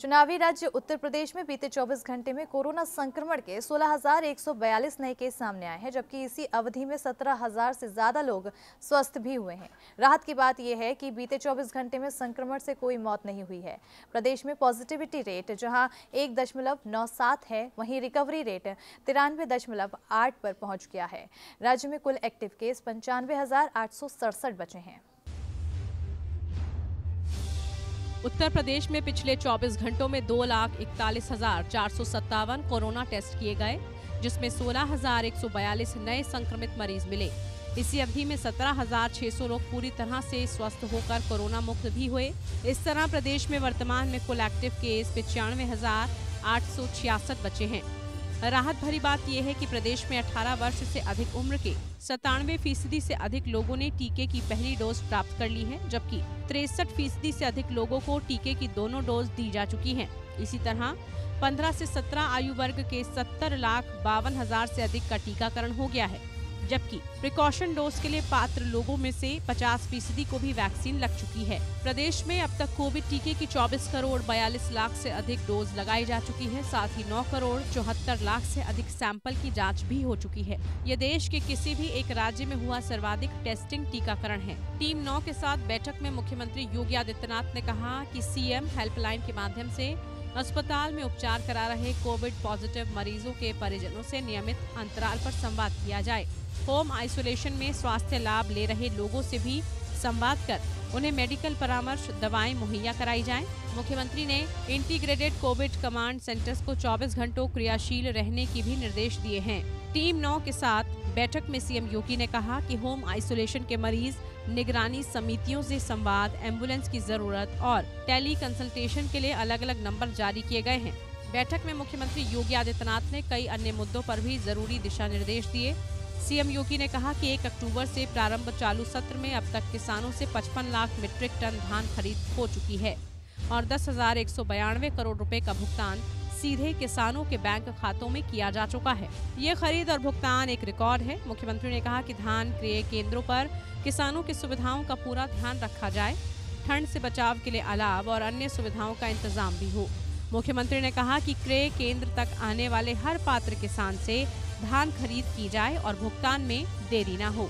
चुनावी राज्य उत्तर प्रदेश में बीते 24 घंटे में कोरोना संक्रमण के 16,142 नए केस सामने आए हैं जबकि इसी अवधि में 17,000 से ज़्यादा लोग स्वस्थ भी हुए हैं। राहत की बात यह है कि बीते 24 घंटे में संक्रमण से कोई मौत नहीं हुई है। प्रदेश में पॉजिटिविटी रेट जहाँ एक दशमलव नौ सात है वहीं रिकवरी रेट तिरानवे दशमलव आठ पर पहुँच गया है। राज्य में कुल एक्टिव केस पंचानवे बचे हैं। उत्तर प्रदेश में पिछले 24 घंटों में दो लाख इकतालीस हज़ार चार सौ सत्तावन कोरोना टेस्ट किए गए, जिसमें सोलह हज़ार एक सौ बयालीस नए संक्रमित मरीज़ मिले। इसी अवधि में सत्रह हज़ार छह सौ लोग पूरी तरह से स्वस्थ होकर कोरोना मुक्त भी हुए। इस तरह प्रदेश में वर्तमान में कुल एक्टिव केस पिचानवे हज़ार आठ सौ छियासठ बचे हैं। राहत भरी बात यह है कि प्रदेश में 18 वर्ष से अधिक उम्र के सतानवे फ़ीसदी से अधिक लोगों ने टीके की पहली डोज प्राप्त कर ली है, जबकि तिरसठ फ़ीसदी से अधिक लोगों को टीके की दोनों डोज दी जा चुकी है। इसी तरह 15 से 17 आयु वर्ग के 70 लाख बावन हज़ार ऐसी अधिक का टीकाकरण हो गया है। जबकि प्रिकॉशन डोज के लिए पात्र लोगों में से 50 फ़ीसदी को भी वैक्सीन लग चुकी है। प्रदेश में अब तक कोविड टीके की 24 करोड़ 42 लाख से अधिक डोज लगाई जा चुकी है, साथ ही 9 करोड़ चौहत्तर लाख से अधिक सैंपल की जाँच भी हो चुकी है। ये देश के किसी भी एक राज्य में हुआ सर्वाधिक टेस्टिंग टीकाकरण है। टीम नौ के साथ बैठक में मुख्यमंत्री योगी आदित्यनाथ ने कहा की सीएम हेल्पलाइन के माध्यम ऐसी अस्पताल में उपचार करा रहे कोविड पॉजिटिव मरीजों के परिजनों से नियमित अंतराल पर संवाद किया जाए होम आइसोलेशन में स्वास्थ्य लाभ ले रहे लोगों से भी संवाद कर उन्हें मेडिकल परामर्श, दवाएँ, मुहैया कराई जाएँ। मुख्यमंत्री ने इंटीग्रेटेड कोविड कमांड सेंटर्स को 24 घंटों क्रियाशील रहने की भी निर्देश दिए हैं टीम नौ के साथ बैठक में सीएम योगी ने कहा कि होम आइसोलेशन के मरीज़ निगरानी समितियों से संवाद, एंबुलेंस की ज़रूरत और टेली कंसल्टेशन के लिए अलग अलग नंबर जारी किए गए हैं। बैठक में मुख्यमंत्री योगी आदित्यनाथ ने कई अन्य मुद्दों पर भी ज़रूरी दिशा निर्देश दिए। सीएम योगी ने कहा कि 1 अक्टूबर से प्रारंभ चालू सत्र में अब तक किसानों से 55 लाख मीट्रिक टन धान खरीद हो चुकी है और दस करोड़ रुपए का भुगतान सीधे किसानों के बैंक खातों में किया जा चुका है। ये खरीद और भुगतान एक रिकॉर्ड है। मुख्यमंत्री ने कहा कि धान क्रय केंद्रों पर किसानों की सुविधाओं का पूरा ध्यान रखा जाए। ठंड से बचाव के लिए अलाव और अन्य सुविधाओं का इंतज़ाम भी हो। मुख्यमंत्री ने कहा कि क्रय केंद्र तक आने वाले हर पात्र किसान से धान खरीद की जाए और भुगतान में देरी न हो।